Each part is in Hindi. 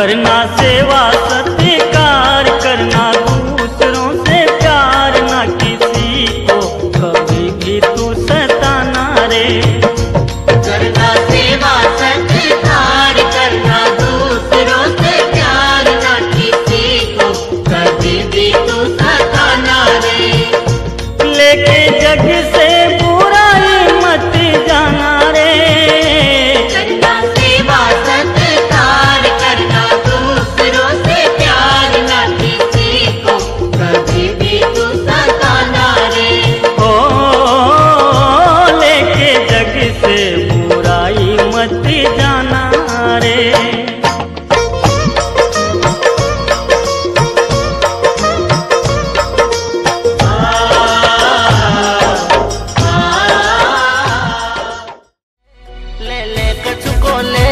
करना सेवा सत्कार ले ले कछु को ले।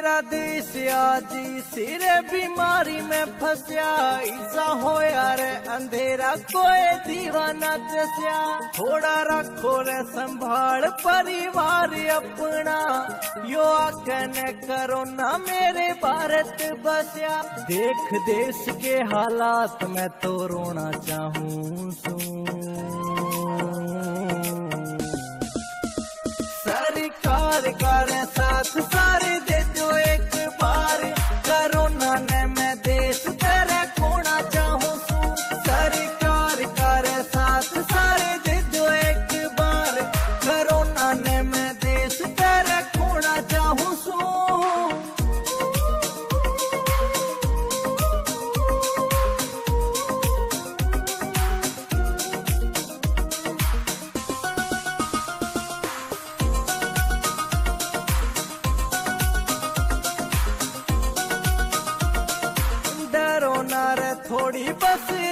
मेरा देश आजी सिरे बीमारी में फसया ऐसा होया रे अंधेरा, कोई दीवाना जस्या। थोड़ा रखो रे संभाल परिवार अपना, यो आखने करो ना मेरे भारत बसया। देख देश के हालात में तो रोना चाहूँ सरकार करे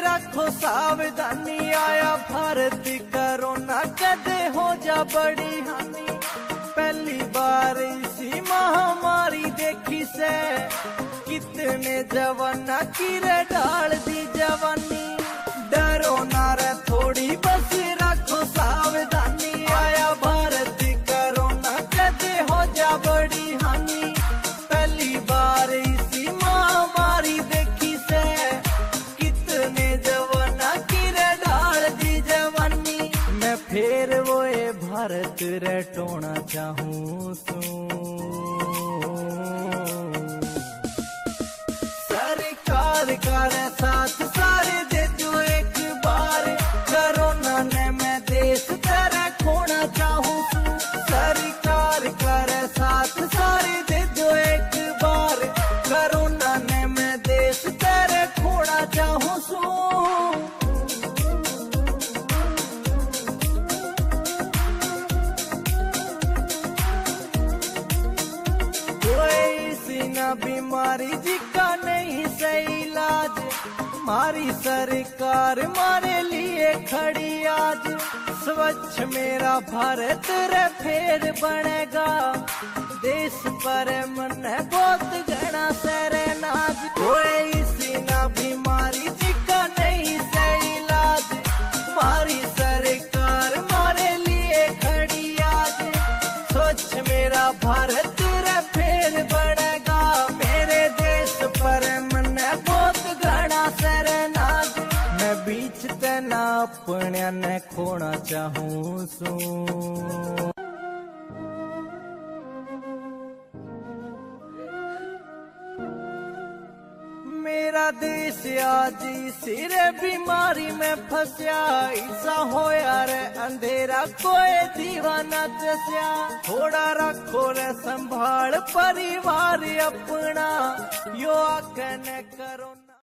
रखो सावधानी आया, भारत करो ना कदे हो जा बड़ी हानि। पहली बार इसी महामारी देखी से। कितने जवाना की डाल दी जवानी। फिर वो ये भारत रे टोना चाहूँ तू। सरकार करे साथ न बीमारी जिका नहीं सही इलाज। मारी सरकार मारे लिए खड़ी आज। स्वच्छ मेरा भारत रे फेर बनेगा। देश पर मन है बहुत घना सरे नाज कोई सी न बीमारी जिका नहीं सही इलाज। मारी सरकार मारे लिए खड़ी आज। स्वच्छ मेरा भारत अपने खोना होसू मेरा देश आज सिर बीमारी में फसया ईसा होया रे अंधेरा कोई दीवाना चसया थोड़ा रखो रे संभाल परिवार अपना, यो आकने करो